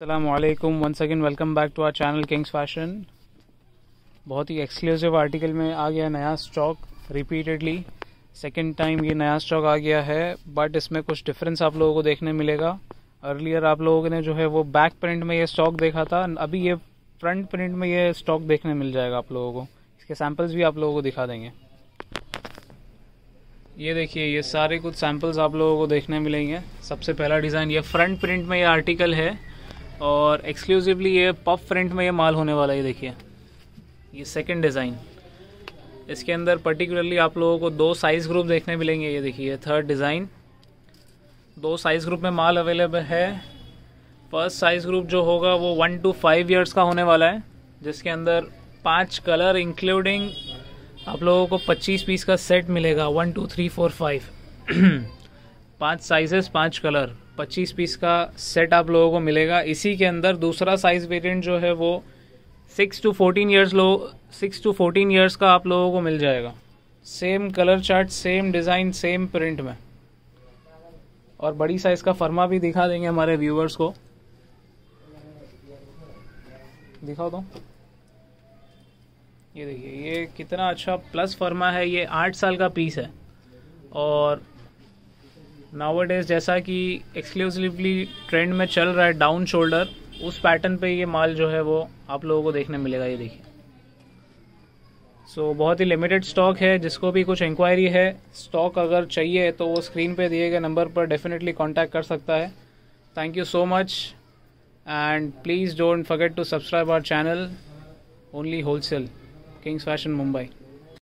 Allam once again welcome back to our channel kings fashion बहुत ही exclusive article में आ गया नया स्टॉक रिपीटेडली सेकेंड टाइम ये नया स्टॉक आ गया है बट इसमें कुछ डिफरेंस आप लोगों को देखने मिलेगा. अर्लियर आप लोगों ने जो है वो बैक प्रिंट में ये स्टॉक देखा था, अभी ये फ्रंट प्रिंट में ये स्टॉक देखने मिल जाएगा आप लोगों को. इसके सैम्पल्स भी आप लोगों को दिखा देंगे. ये देखिए, ये सारे कुछ सैम्पल्स आप लोगों को देखने मिलेंगे. सबसे पहला डिज़ाइन ये फ्रंट प्रिंट में ये आर्टिकल है. और एक्सक्लूसिवली ये पफ फ्रंट में ये माल होने वाला है देखिए। ये सेकंड डिज़ाइन इसके अंदर पर्टिकुलरली आप लोगों को दो साइज़ ग्रुप देखने मिलेंगे, ये देखिए थर्ड डिज़ाइन दो साइज़ ग्रुप में माल अवेलेबल है। फ़र्स्ट साइज़ ग्रुप जो होगा वो वन टू फाइव ईयर्स का होने वाला है, जिसके अंदर पाँच कलर इंक्लूडिंग आप लोगों को पच्चीस पीस का सेट मिलेगा one two three four five पाँच साइजेस पाँच कलर 25 पीस का सेट आप लोगों को मिलेगा। इसी के अंदर दूसरा साइज़ वेरिएंट जो है वो सिक्स टू फोर्टीन ईयर्स लो सिक्स टू फोर्टीन ईयर्स का आप लोगों को मिल जाएगा। Same colour chart same design same print में। और बड़ी साइज़ का फर्मा भी दिखा देंगे हमारे व्यूवर्स को। दिखाओ तो। ये देखिए, ये कितना अच्छा प्लस फर्मा है, ये आठ साल का पीस है। और नावर जैसा कि एक्सक्लूसिवली ट्रेंड में चल रहा है डाउन शोल्डर उस पैटर्न पे ये माल जो है वो आप लोगों को देखने मिलेगा ये देखिए। सो so, बहुत ही लिमिटेड स्टॉक है जिसको भी कुछ इंक्वायरी है स्टॉक अगर चाहिए तो वो स्क्रीन पे दिए गए नंबर पर डेफिनेटली कांटेक्ट कर सकता है। Thank you so much and please don't forget to subscribe our channel only wholesale kings fashion Mumbai